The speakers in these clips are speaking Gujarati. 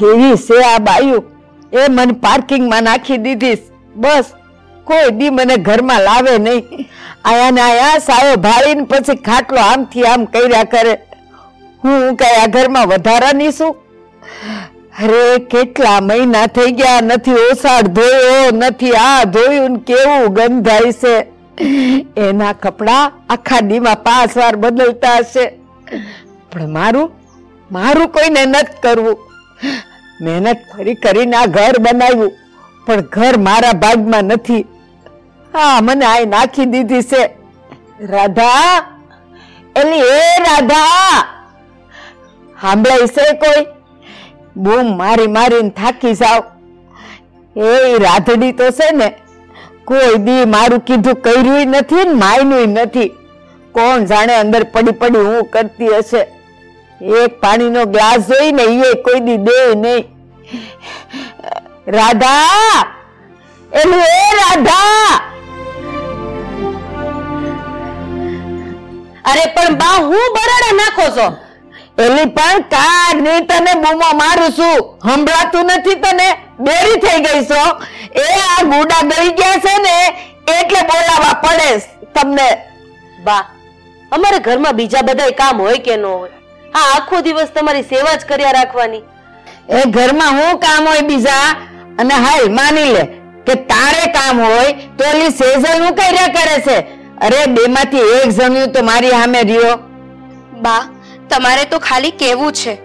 કેવી છે આ બાયું? એ મને પાર્કિંગમાં નાખી દીધીશ. બસ, કોઈ દી મને ઘરમાં લાવે નહીં. આયા ને આયા સાયો ભાળીને પછી ખાટલો આમથી આમ કર્યા કરે. હું કઈ આ ઘરમાં વધારાની શું? અરે, કેટલા મહિના થઈ ગયા નથી ઓસાડ ધોયો, નથી આ ધોયું કેવું ગંધાય છે. એના કપડા આખા દીમાં પાંચ વાર બદલતા હશે. પણ મારું મારું કોઈને નથી કરવું. મહેનત ફરી કરીને આ ઘર બનાવ્યું. પણ ઘર મારા ભાગમાં નથી. હા, મને આ નાખી દીધી છે. રાધા, એલી, એ રાધા! સાંભળાય છે કોઈ? બૂમ મારી મારીને થાકી જાવ એ રાધડી તો છે ને, કોઈ દી મારું કીધું કર્યું નથી ને માયનું નથી. કોણ જાણે અંદર પડી પડી હું કરતી હશે? એક પાણીનો ગ્લાસ જોઈને એ કોઈ દી દે નહીં. રાધા! એનું એ રાધા! અરે પણ બા હું બરાડા નાખો છો? એલી પણ કારની તને બૂમો મારું છું. હંભળાતું નથી તને? બેરી થઈ ગઈ છો? એ આ ગુડા ગળી ગયા છે ને એટલે બોલાવા પડે. તમને બા અમારે ઘરમાં બીજા બધાય કામ હોય કે ન હોય? આ આખો દિવસ તમારી સેવા જ કર્યા રાખવાની. એ ઘરમાં હું કામ હોય બીજા? અને હાલ માની લે કે તારે કામ હોય તો ઓલી સેજલ હું કર્યા કરે છે? અરે બેમાંથી એક જણ્યું તો મારી સામે રહ્યો. બા તમારે તો ખાલી કેવું છે.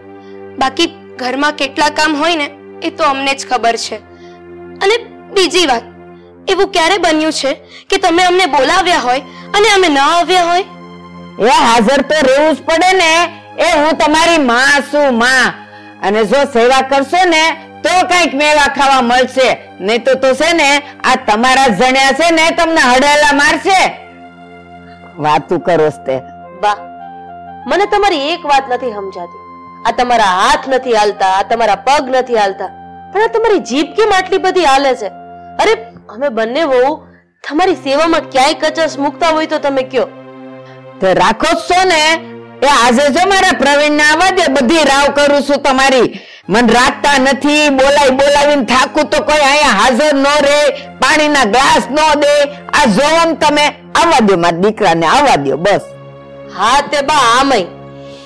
બાકી ઘરમાં કેટલા કામ હોય ને એ તો અમને જ ખબર છે. અને બીજી વાત એવું ક્યારે બન્યું છે કે તમે અમને બોલાવ્યા હોય અને અમે ન આવ્યા હોય? એ હાજર તો રહેવું જ પડે ને. એ હું તમારી માં છું માં. અને જો સેવા કરશો ને તો કંઈક મેવા ખાવા મળશે. નહીં તો તો છે ને આ તમારા જણ્યા છે ને તમને હડેલા મારશે. વાતું કરો તે. બા મને તમારી એક વાત નથી સમજાતી. આ તમારા હાથ નથી હાલતા આ તમારા પગ નથી હાલતા. પણ આ તમારી જીભ કેમ આટલી બધી હાલે છે? અરે અમે બંને વહુ તમારી સેવામાં ક્યાંય કચસ મૂકતા હોય તો તમે કયો? તે રાખો છો ને એ આજે જો મારા પ્રવીણ ના દે, બધી રાવ કરું છું તમારી. મન રાખતા નથી બોલાવી બોલાવીને થાકું તો કોઈ અહીંયા હાજર ન રહે, પાણીના ગ્લાસ ન દે. આ જોમ તમે, આવવા દો મારા દીકરાને, આવવા દો, બસ. હા તે બા, આમય.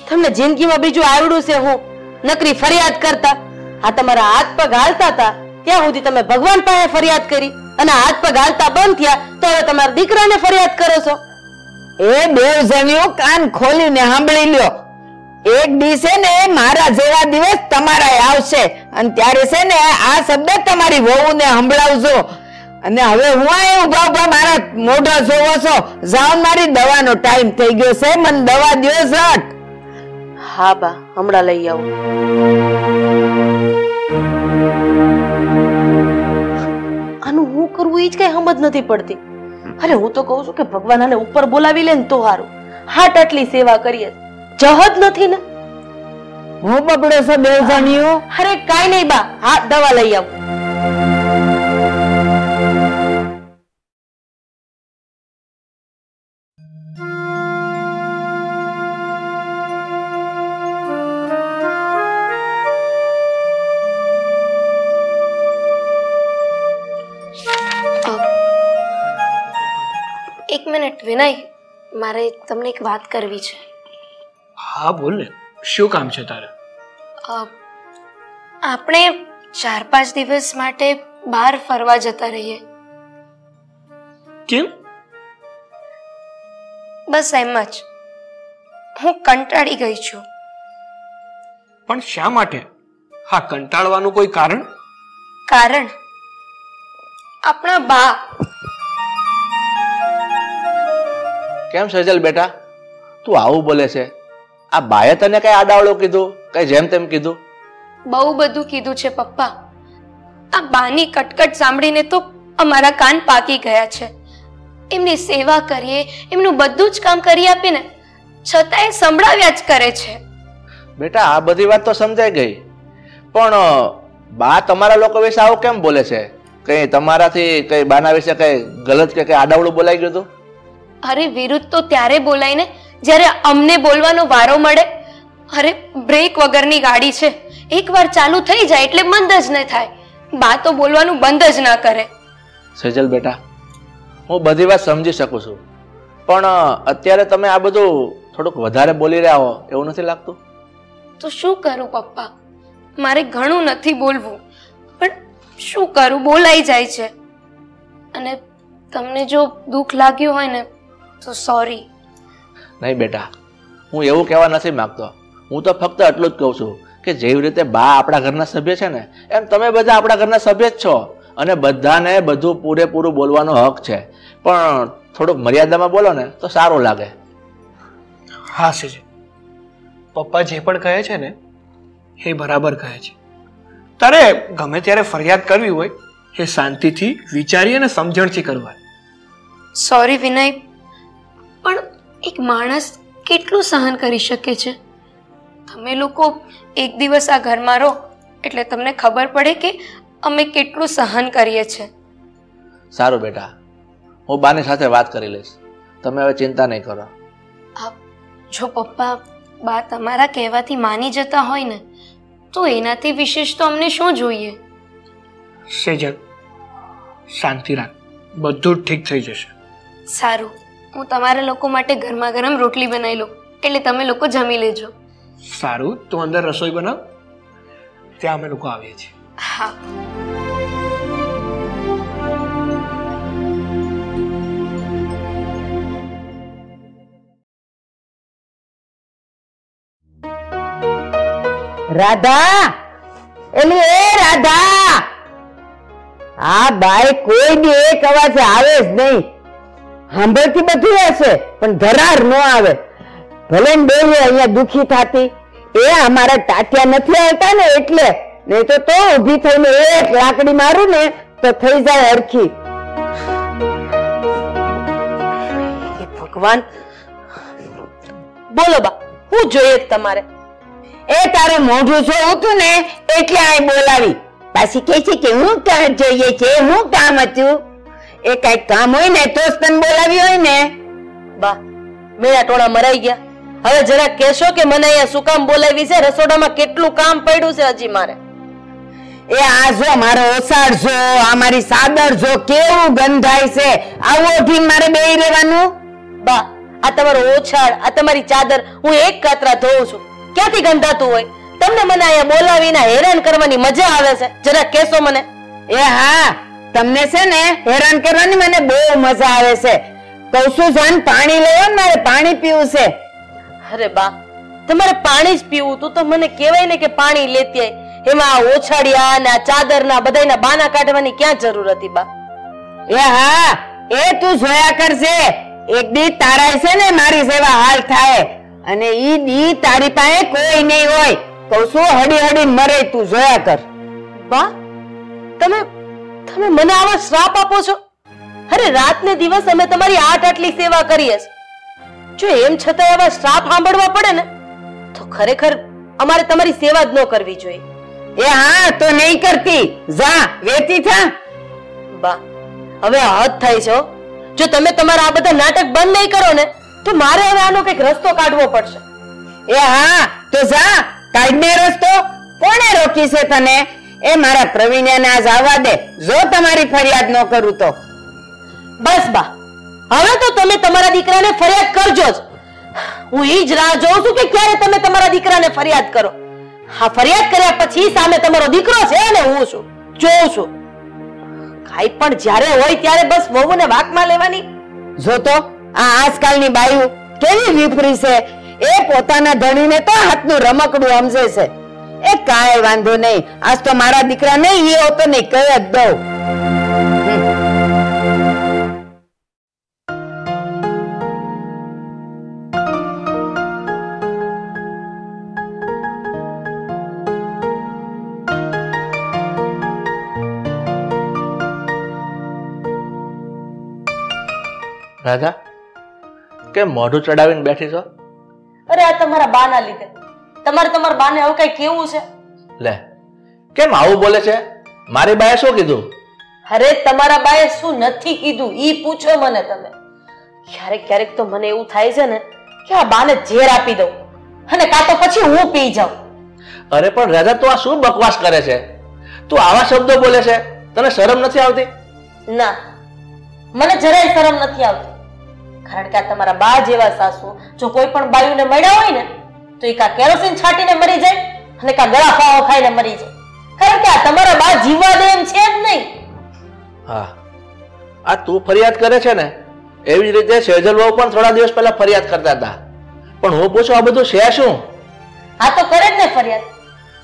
તમને જિંદગીમાં બીજું આવડું છે હું? નકરી ફરિયાદ કરતા? આ તમારા હાથ પગ હાલતા હતા? ત્યાં સુધી તમે ભગવાન પાસે ફરિયાદ કરી અને હાથ પગ હાલતા બંધ થયા, તો હવે તમારા દીકરાને ફરિયાદ કરો છો? એ દેવ જણ્યું કાન ખોલીને સાંભળી લ્યો. એક દિવસે ને મારા જેવા દિવસ તમારા આવશે. અને ત્યારે છે ને આ શબ્દ તમારી વહુને સંભળાવજો. અને હવે હું આ ઊભા ઊભા મારા મોઢા જોવો છો. જાઓ મારી દવાનો ટાઈમ થઈ ગયો છે. મને દવા દ્યો ઝટ. હા બા, હમણાં લઈ આવું. આનું હું કરવું એ જ કઈ સમજ નથી પડતી. અરે હું તો કહું છું કે ભગવાન આને ઉપર બોલાવી લે ને તો સારું હાટ આટલી સેવા કરીએ. જહદ નથી ને? હું બગડે છે જણ્યું અરે કાઈ નહીં બા હા દવા લઈ આવું. વિનય મારે તમને એક વાત કરવી છે. હા બોલ ને. શું કામ છે તારે? આપણે ચાર પાંચ દિવસ માટે બહાર ફરવા જતા રહીએ. કેમ? બસ એમ જ. હું કંટાળી ગઈ છું. પણ શા માટે? હા કંટાળવાનું કોઈ કારણ? કારણ? આપણા બા કેમ સજલ બેટા? તું આવું બોલે છે. આ બાએ તને કઈ આડાવડો કીધું? કઈ જેમ તેમ કીધું? બહુ બધું કીધું છે પપ્પા. આ બાની કટકટ સાંભળીને તો અમારા કાન પાકી ગયા છે. એમની સેવા કરીએ એમનું બધું જ કામ કરી આપીને છતાંય સંભળાવ્યા જ કરે છે. બેટા આ બધી વાત તો સમજાઈ ગઈ. પણ બા તમારા લોકો વિશે આવું કેમ બોલે છે? કઈ તમારાથી કઈ બાના વિશે કઈ ગલત કે કઈ આડાવડું બોલાઈ ગયું હતું? અરે વિરુદ્ધ તો ત્યારે બોલાય ને જ્યારે અમને બોલવાનો વારો મળે. અરે બ્રેક વગરની ગાડી છે. એકવાર ચાલુ થઈ જાય એટલે બંધ જ ન થાય. બા તો બોલવાનું બંધ જ ના કરે. સેજલ બેટા હું બધી વાત સમજી શકું છું. પણ અત્યારે તમે આ બધું થોડુંક વધારે બોલી રહ્યા હો એવું નથી લાગતું? તો શું કરું પપ્પા? મારે ઘણું નથી બોલવું. પણ શું કરું? બોલાઈ જાય છે. અને તમને જો દુઃખ લાગ્યું હોય ને તો સોરી નહીં બેટા હું એવું કહેવા નથી માગતો. હું તો ફક્ત એટલું જ કહું છું કે જેવી રીતે બા આપણા ઘરના સભ્ય છે ને એમ તમે બધા આપણા ઘરના સભ્ય જ છો અને બધાને બધું પૂરેપૂરું બોલવાનો હક છે. પણ થોડુંક મર્યાદામાં બોલો ને તો સારું લાગે. હા સેજ પપ્પા જે પણ કહે છે ને એ બરાબર કહે છે. તારે ગમે ત્યારે ફરિયાદ કરવી હોય એ શાંતિથી વિચારી અને સમજણથી કરવા સોરી વિનય. પણ એક માણસ કેટલું સહન કરી શકે છે? તમે લોકો એક દિવસ આ ઘરમાં રહો એટલે તમને ખબર પડે કે અમે કેટલું સહન કરીએ છીએ સારું બેટા હું બાની સાથે વાત કરી લઈશ. તમે હવે ચિંતા નહીં કરો. આ જો પપ્પા બા તમારા કહેવાથી માની જતા હોય ને તો એનાથી વિશેષ તો અમને શું જોઈએ? સેજલ શાંતિ રાખ. બધું જ ઠીક થઈ જશે. સારું. હું તમારા લોકો માટે ગરમા ગરમ રોટલી બનાવી લઉં. એટલે તમે લોકો જમી લેજો. સારું તું અંદર રસોઈ બનાવ. ત્યાં અમે લોકો આવીએ છીએ. હા. રાધા! એલી એ રાધા! આ બાઈ કોઈ બી એક અવાજ આવે જ નહીં. સાંભળતી બધું હશે પણ ધરાર ન આવે. ભલે ને બેય અહીંયા દુખી થતી એ અમારા તાત્યા નથી આવતા ને એટલે નહીં તો તો ઊભી થઈને એક લાકડી મારું ને તો થઈ જાય હરખી. ભગવાન બોલો બા હું જોઈએ તમારે. એ તારે મોઢું જોવું હતું ને એટલે આ બોલાવી. પાછી કે છે કે હું કામ જોઈએ છે હું કામ હતું? એ કઈ કામ હોય ને તો જ તને બોલાવી હોય ને. બા મેળા ટોળા મરાઈ ગયા. હવે જરા કહેશો કે મને અહીંયા શું કામ બોલાવી છે? રસોડામાં કેટલું કામ પડ્યું છે હજી મારે? એ આ જો મારો ઓસાડ જો આ મારી સાદર જો કેવું ગંધાય છે? આવો ઓઢી મારે બેહી રહેવાનું? બા આ તમારો ઓછાળ આ તમારી ચાદર હું એક કાતરા ધોઉં છું. ક્યાંથી ગંધાતું હોય? તમને મને અહીંયા બોલાવીને હેરાન કરવાની મજા આવે છે. જરા કહેશો મને? એ હા તમને છે ને હેરાન કરવાની મને બહુ મજા આવે છે. કહું છું જાન પાણી લેવો મારે પાણી પીવું છે. અરે બા તમારે પાણી જ પીવું તું તો મને કહેવાય ને કે પાણી લેતી આય. એમાં ઓછાડિયા ને ચાદર ચાદરના બધાયના બાના કાઢવાની ક્યાં જરૂર હતી બા? એ હા એ તું જોયા કરજે. એક દી તારા છે ને મારી સેવા હાલ થાય. અને ઈ દી તારી પાસે કોઈ નહીં હોય. કહું છું હડી હડી મરે તું જોયા કર. બા તમે તમે મને આવા શ્રાપ આપો છો? અરે રાત ને દિવસ અમે તમારી આટ આટલી સેવા કરીએ છીએ. જો એમ છતાં એવા શ્રાપ સાંભળવા પડે ને તો ખરેખર અમારે તમારી સેવા જ ન કરવી જોઈએ. એ હા તો નહીં કરતી. જા વેતી થા. બા હવે હદ થઈ છે જો તમે તમારા આ બધા નાટક બંધ નહીં કરો ને તો મારે હવે આનો કંઈક રસ્તો કાઢવો પડશે. એ હા તો જા. કાઢને રસ્તો. કોણે રોકી છે તને? એ મારા પ્રવીણ્યાને આજ આવવા દે. જો તમારી ફરિયાદ ન કરું તો. બસ બા. હવે તો તમે તમારા દીકરાને ફરિયાદ કરજો જ. હું ઈ જ રાહ જોઉં છું કે ક્યારે તમે તમારા દીકરાને ફરિયાદ કરો. હા ફરિયાદ કર્યા પછી સામે તમારો દીકરો છે ને હું છું. જોઉં છું. કાઈ પણ જ્યારે હોય ત્યારે બસ વહુને વાકમાં લેવાની. જો તો આ આજકાલની બાયું કેવી વિપરી છે. એ પોતાના ધણીને તો હાથનું રમકડું સમજે છે. એ કાંઈ વાંધો નહીં. આજ તો મારા દીકરાને એ હોતો નહીં કહી જ દઉં. રાધા કેમ મોઢું ચડાવીને બેઠી છો? અરે આ તમારા બાના લીધે. તમારે તમારા બાને હવે કઈ કેવું છે? લે કેમ આવું બોલે છે? મારી બાએ શું કીધું? અરે તમારા બાએ શું નથી કીધું? ઈ પૂછો મને તમે. ક્યારેક ક્યારેક તો મને એવું થાય છે ને કે આ બાને ઝેર આપી દઉં અને કાં તો પછી હું પી જાઉં. અરે પણ રાજા તું આ શું બકવાસ કરે છે? તું આવા શબ્દો બોલે છે? તને શરમ નથી આવતી? ના મને જરાય શરમ નથી આવતી. કારણ કે આ તમારા બા જેવા સાસુ જો કોઈ પણ બાયુને મળ્યા હોય ને તો એ કા કેરોસીન છાંટીને મરી જાય અને કા ગળા ફાવો ખાઈને મરી જાય. કારણ કે આ તમારા બા જીવવા દે એમ છે જ નહીં. હા. આ તું ફરિયાદ કરે છે ને એવી જ રીતે સેજલ વહુ પણ થોડા દિવસ પહેલા ફરિયાદ કરતા હતા. પણ હું પૂછું આ બધું છે શું? આ તો કરે જ ને ફરિયાદ.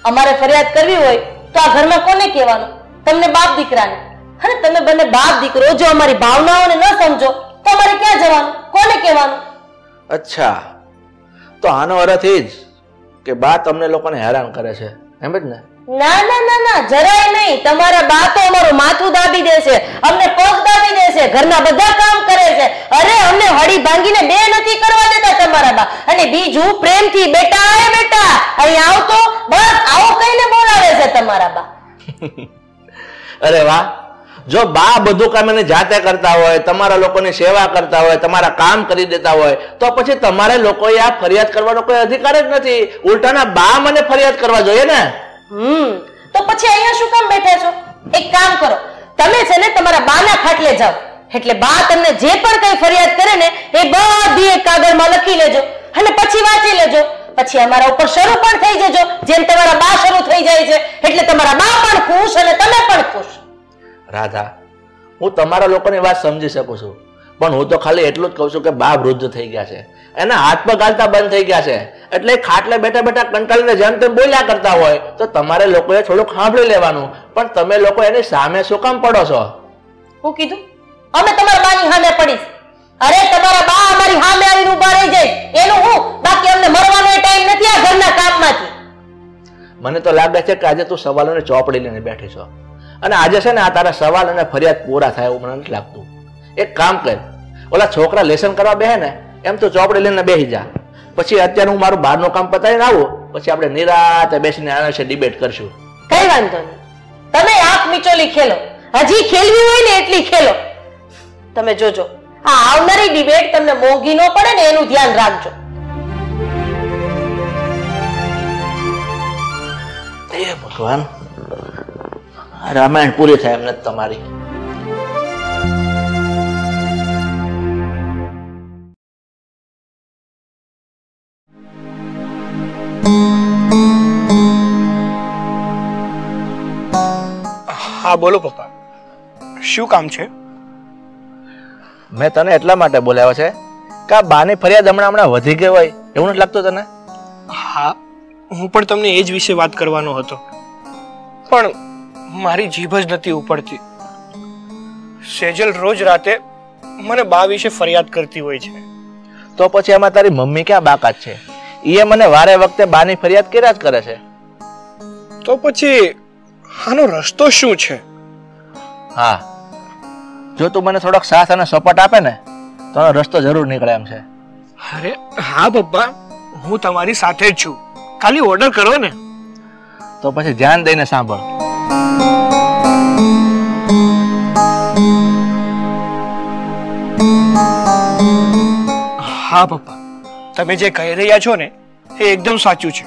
અમારે ફરિયાદ કરવી હોય તો આ ઘરમાં કોને કહેવાનું? તમને બાપ દીકરાને. અને તમે બંને બાપ દીકરો જો અમારી ભાવનાઓને ન સમજો તો અમારે ક્યાં જવાનું? કોને કહેવાનું? અચ્છા. તો આનો અર્થ એ જ કે બા તમને લોકોને હેરાન કરે છે. એમ જ ને? ના ના ના ના જરાય નહીં. તમારા બા તો અમારું માથું દાબી દે છે. અમને પગ દાબી દે છે. ઘરના બધા કામ કરે છે. અરે અમને હળી ભાંગીને બે નથી કરવા દેતા તમારા બા. અને બીજું પ્રેમથી બેટા આય બેટા અહીં આવતો બસ આવો કહીને બોલાવે છે તમારા બા. અરે વાહ. જો બા બધું કામ એને જાતે કરતા હોય, તમારા લોકોની સેવા કરતા હોય, તમારા કામ કરી દેતા હોય, તો પછી તમારે લોકોએ આ ફરિયાદ કરવાનો કોઈ અધિકાર જ નથી. ઉલટાના બા મને ફરિયાદ કરવા જોઈએ ને? હમ, તો પછી અહીંયા શું કામ બેઠા છો? એક કામ કરો, તમે છે ને તમારા બાના ખાટલે જાઓ. એટલે બા તમને જે પણ કઈ ફરિયાદ કરે ને, એ બધી એક કાગળમાં લખી લેજો અને પછી વાંચી લેજો. પછી અમારા ઉપર શરૂ પણ થઈ જજો, જેમ તમારા બા શરૂ થઈ જાય છે, એટલે તમારા બા પણ ખુશ અને તમે પણ ખુશ. રાધા હું તમારા લોકોની વાત સમજી શકું છું પણ હું તો ખાલી એટલું જ કહું છું કે બા વૃદ્ધ થઈ ગયા છે. એના હાથ પગાલતા બંધ થઈ ગયા છે. એટલે ખાટલે બેઠા બેઠા કંટાળીને જેમ તેમ બોલ્યા કરતા હોય તો તમારે લોકોએ થોડુંક સાંભળી લેવાનું. પણ તમે લોકો એની સામે શું કામ પડો છો? હું કીધું અમે તમારા બાની સામે પડીશ અરે તમારા બા અમારી સામે આવીને ઊભા રહી જાય. એનું હું? બાકી અમને મરવાનો ટાઈમ નથી આ ઘરના કામમાંથી. મને તો લાગે છે કે આજે તું સવાલોને ચોપડી લઈને બેઠી છો. અને આજે છે ને આ તારા સવાલ અને ફરિયાદ પૂરા થાય એવું મને નથી લાગતું. એક કામ કર ઓલા છોકરા લેસન કરવા બેહે ને એમ તો ચોપડી લઈને બેસી જા. પછી અત્યારે હું મારું બહારનું કામ પતાવીને આવું પછી આપણે નિરાતે બેસીને આના વિશે ડિબેટ કરશું. કઈ વાંધો નહીં. તમે આંખ મીચોલી ખેલો. હજી ખેલવી હોય ને એટલી ખેલો. તમે જોજો આ આવનારી ડિબેટ તમને મોંઘી ન પડે ને એનું ધ્યાન રાખજો. એ ભગવાન. રામાયણ પૂરી થાય એમ નથી તમારી. હા બોલો પપ્પા. શું કામ છે? મેં તને એટલા માટે બોલાવ્યો છે કે આ બાની ફરિયાદ હમણાં હમણાં વધી ગઈ હોય એવું નથી લાગતું તને? હા હું પણ તમને એ જ વિશે વાત કરવાનો હતો. પણ મારી જીભ જ નથી ઉપડતી. સેજલ રોજ રાતે મને બા વિશે ફરિયાદ કરતી હોય છે. તો પછી એમાં તારી મમ્મી ક્યાં બાકાત છે? એ મને વારે વખતે બાની ફરિયાદ કર્યા જ કરે છે. તો પછી આનો રસ્તો શું છે? હા. જો તું મને થોડોક સાથ અને સપોર્ટ આપે ને તો આનો રસ્તો જરૂર નીકળે એમ છે. અરે હા પપ્પા હું તમારી સાથે જ છું. ખાલી ઓર્ડર કરો ને. તો પછી ધ્યાન દઈને સાંભળ. હા, પપ્પા. તમે જે કહી રહ્યા છો ને, એ એકદમ સાચું છે.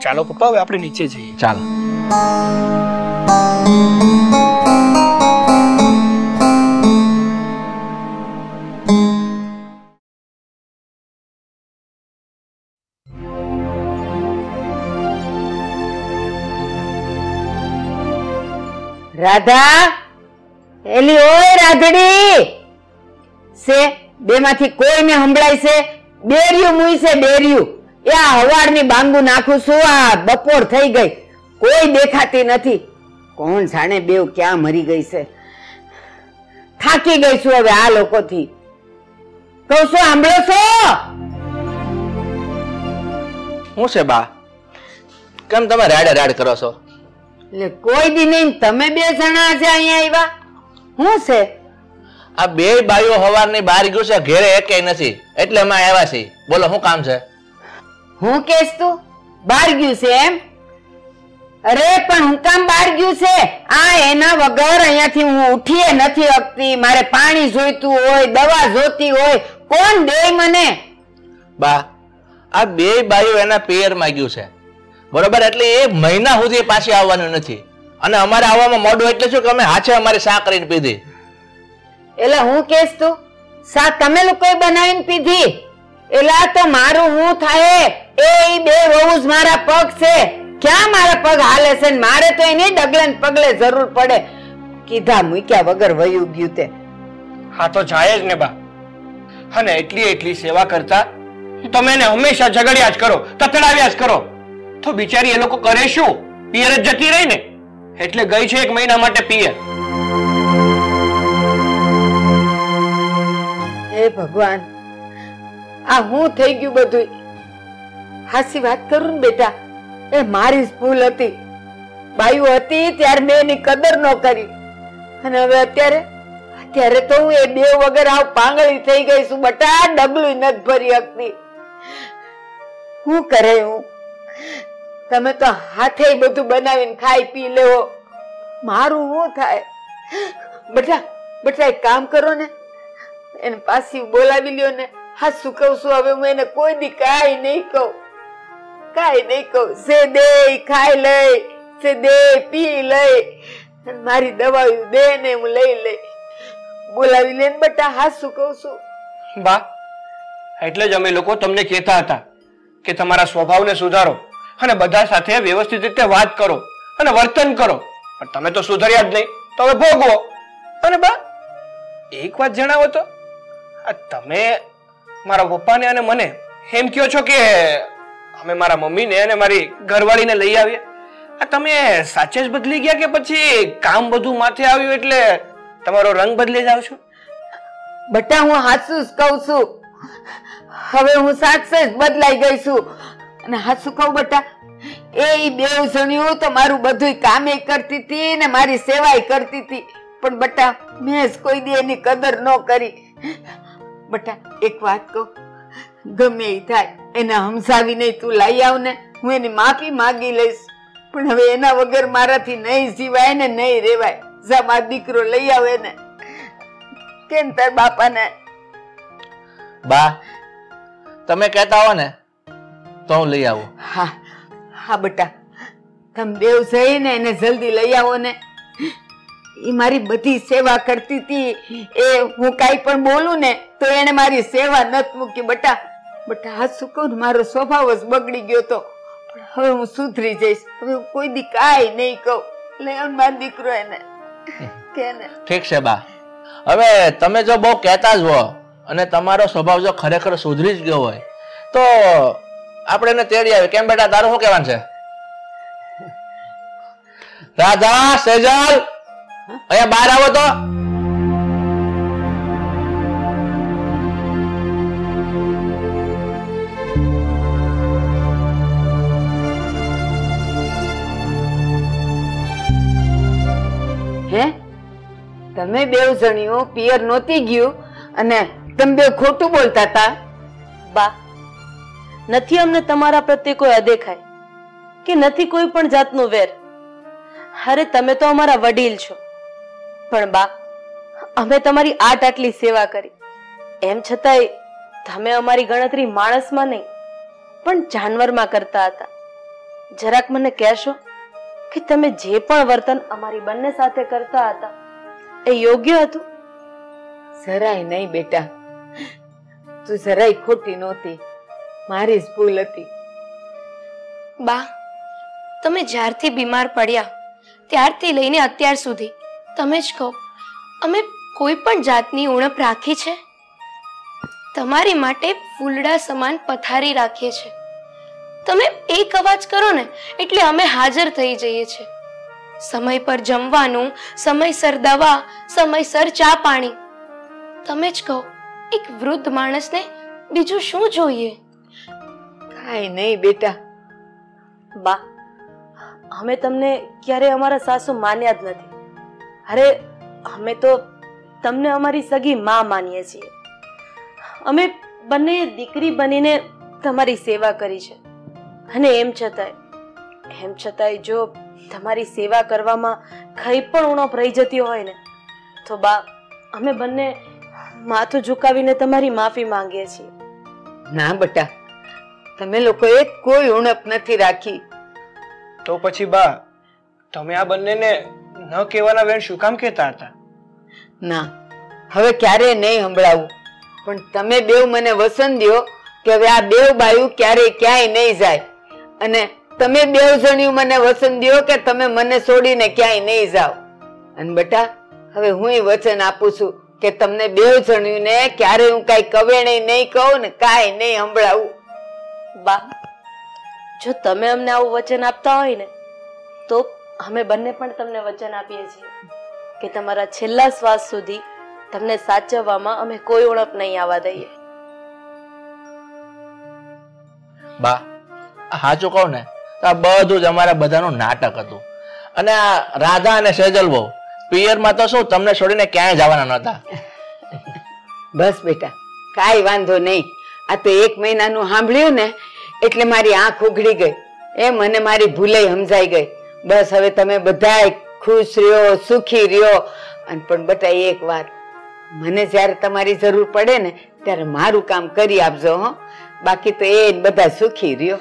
ચાલો પપ્પા, હવે આપણે નીચે જઈએ. ચાલ. રાધા, એલી ઓય રાધડી. સે બેમાંથી કોઈને સંભળાય છે? બેરિયું મુઈ છે બેર્યું. એ આ હવાડની બાંગુ નાખું છું, આ બપોર થઈ ગઈ. કોઈ દેખાતી નથી. કોણ જાણે બેવ ક્યાં મરી ગઈ છે? થાકી ગઈ છું હવે આ લોકોથી. કહું છું, સાંભળો છો? શું છે બા? કેમ તમે રાડે રાડ કરો છો? એટલે કોઈ દી નહીં તમે બે જણા આજે અહીંયા આવ્યા? શું છે? આ બે બાયો હવારની બહાર ગયું છે ઘેરે એકેય નથી. એટલે અમે આવ્યા છીએ. બોલો શું કામ છે? હું કેસ તું? બહાર ગયું છે એમ? અરે પણ હું કામ બહાર ગયું છે? આ એના વગર અહીંયાથી હું ઉઠીએ નથી શકતી મારે પાણી જોઈતું હોય દવા જોતી હોય. કોણ દે મને? બા આ બે બાયો એના પેર માંગ્યું છે. બરોબર? એટલે એ મહિના સુધી પાછી આવવાનું નથી. અને અમારે આવવામાં મોડું એટલે શું કે અમે હાથે અમારે શા કરીને પીધી. એટલે હું કેસ તું? સા તમે લોકો બનાવીને પીધી? એટલે તો મારું હું થાય? એ બે વહુ જ મારા પગ છે. ક્યાં મારા પગ હાલે છે ને મારે તો એને ડગલે ને પગલે જરૂર પડે. કીધા મૂક્યા વગર વયું ગયું તે. હા તો જાય જ ને બા. અને એટલી એટલી સેવા કરતા તમે એને હંમેશા ઝઘડ્યા જ કરો તતડાવ્યા જ કરો. તો બિચારી એ લોકો કરે શું? પિયર જ જતી રહી ને? એટલે ગઈ છે એક મહિના માટે પિયર. હે ભગવાન, આ હું થઈ ગયું બધું હાસી વાત કરું ને બેટા, એ મારી ભૂલ હતી. બાયુ હતી ત્યારે મેં એની કદર ન કરી. અને હવે અત્યારે અત્યારે તો હું એ બે વગર આવ પાંગળી થઈ ગઈ છું, બટા ડગલું નથી ભરી શકતી. હું કરે હું? તમે તો હાથે બધું બનાવીને ખાઈ પી લેવો. મારું શું થાય. બટા બટા, એક કામ કરો ને. એને પાછી બોલાવી લ્યો ને. હા શું કહું છું, હવે હું એને કોઈ દી કાંઈ નહીં કહું. કાંઈ નહીં કહું. સે દે ખાઈ લઈ, જે દે પી લઈ. મારી દવા દે ને હું લઈ લઈ. બોલાવી લે બટા હા શું કહું છું. બા, એટલે જ અમે લોકો તમને કહેતા હતા કે તમારા સ્વભાવને સુધારો. અને બધા સાથે વ્યવસ્થિત રીતે વાત કરો અને વર્તન કરો. પણ તમે તો સુધર્યા જ નહીં, તો હવે ભોગવો. અને બા, એક વાત જણાવો તો. આ તમે મારા પપ્પાને અને મને એમ કહો છો કે અમે મારા મમ્મીને અને મારી ઘરવાળીને લઈ આવીએ? આ તમે સાચે જ બદલી ગયા કે પછી કામ બધું માથે આવ્યું એટલે તમારો રંગ બદલી જાવ છો બટા, હું હાસુ જ કહું છું. હવે હું સાચે જ બદલાઈ ગઈ છું. અને હાસુ કહું બટા. એ બે જણ્યું તો મારું બધું કામે કરતી હતી ને મારી સેવાય કરતી હતી. પણ બટા, મેં જ કોઈ દી એની કદર ન કરી. બટા, એક વાત કહું. ગમે એ થાય, એને હમસાવી નહીં તું લઈ આવ ને, હું એની માફી માગી લઈશ. પણ હવે એના વગર મારાથી નહીં જીવાય ને નહીં રેવાય. જા મારો દીકરો લઈ આવે ને કેમ તાર બાપાને? બા, તમે કહેતા હો ને તો હું લઈ આવું. હા હા બટા. તમે દેવ જઈને એને જલ્દી લઈ આવો ને. એ મારી બધી સેવા કરતી હતી. એ હું કાંઈ પણ બોલું ને તો એને મારી સેવા નથી મૂકી બટા. બટા હા શું કહું મારો સ્વભાવ જ બગડી ગયો તો. પણ હવે હું સુધરી જઈશ. હવે હું કોઈ દી કાંઈ નહીં કહું. લઈ મા મારો દીકરો એને. કેને ઠીક છે બા. હવે તમે જો બહુ કહેતા જ હો અને તમારો સ્વભાવ જો ખરેખર સુધરી જ ગયો હોય તો આપણે એને તેડી આવે. કેમ બેટા? તારું શું કહેવાનું છે? રાધા સેજલ! અહીંયા બહાર આવો તો. હે? તમે બેવ જણીઓ પિયર નહોતી ગયું અને તમે બે ખોટું બોલતા હતા. બા નથી અમને તમારા પ્રત્યે કોઈ અદેખાય કે નથી કોઈ પણ જાતનું વેર. અરે, તમે તો અમારા વડીલ છો. પણ બા, અમે તમારી આટ આટલી સેવા કરી. એમ છતાંય તમે અમારી ગણતરી માણસમાં નહીં, પણ જાનવરમાં કરતા હતા. જરાક મને કહેશો કે તમે જે પણ વર્તન અમારી બંને સાથે કરતા હતા, એ યોગ્ય હતું? જરાય નહીં બેટા. તું જરાય ખોટી નહોતી. મારી જ ભૂલ હતી. બા, તમે જ્યારથી બીમાર પડ્યા, ત્યારથી લઈને અત્યાર સુધી, તમે જ કહો, અમે કોઈ પણ જાતની ઉણપ રાખી છે? તમારી માટે ફૂલડા સમાન પથારી રાખીએ છે. તમે એક અવાજ કરો ને, એટલે અમે હાજર થઈ જઈએ છીએ સમય પર જમવાનું સમયસર દવા સમયસર ચા પાણી. તમે જ કહો, એક વૃદ્ધ માણસને બીજું શું જોઈએ? કાંઈ નહીં બેટા. બા, અમે તમને ક્યારે અમારા સાસુ માન્યા જ નથી. અરે, અમે તો તમને અમારી સગી માં માનીએ છીએ. અમે બંને દીકરી બનીને તમારી સેવા કરી છે. અને એમ છતાંય એમ છતાંય જો તમારી સેવા કરવામાં કંઈ પણ ઉણપ રહી જતી હોય ને, તો બા, અમે બંને માથું ઝુકાવીને તમારી માફી માંગીએ છીએ. ના બેટા તમે લોકોએ કોઈ ઉણપ નથી રાખી. તો પછી બા તમે આ બંનેને ન કહેવાના વેણ શું કામ કહેતા હતા? ના હવે ક્યારે નહીં સંભળાવું. પણ તમે બેવ મને વસન દ્યો કે હવે આ બેવ બાયું ક્યારે ક્યાંય નહીં જાય. અને તમે બેવ જણ્યું મને વસન દ્યો કે તમે મને છોડીને ક્યાંય નહીં જાઓ. અને બેટા હવે હું વચન આપું છું કે તમને બેવ જણ્યું ને ક્યારે હું કાંઈ કવેણે નહીં કહું ને કાંઈ નહીં સંભળાવું. બા જો તમે અમને આવું વચન આપતા હોય ને તો અમે બંને પણ તમને વચન આપીએ છીએ કે તમારા છેલ્લા શ્વાસ સુધી તમને સાચવવામાં અમે કોઈ ઉણપ નહીં આવવા દઈએ. બા આ સાચું કહું ને તો આ બધું જ અમારા બધાનું નાટક હતું. અને આ રાધા અને સેજલ બહુ પિયરમાં તો શું તમને છોડીને ક્યાંય જવાના નહોતા. બસ બેટા કાંઈ વાંધો નહીં. આ તો એક મહિનાનું સાંભળ્યું ને, એટલે મારી આંખ ઉઘડી ગઈ. એ મને મારી ભૂલાઈ સમજાઈ ગઈ. બસ હવે તમે બધાય ખુશ રહ્યો, સુખી રહ્યો. અને પણ બેટા એક વાત, મને જ્યારે તમારી જરૂર પડે ને, ત્યારે મારું કામ કરી આપજો, હો. બાકી તો એ બધા સુખી રહ્યો.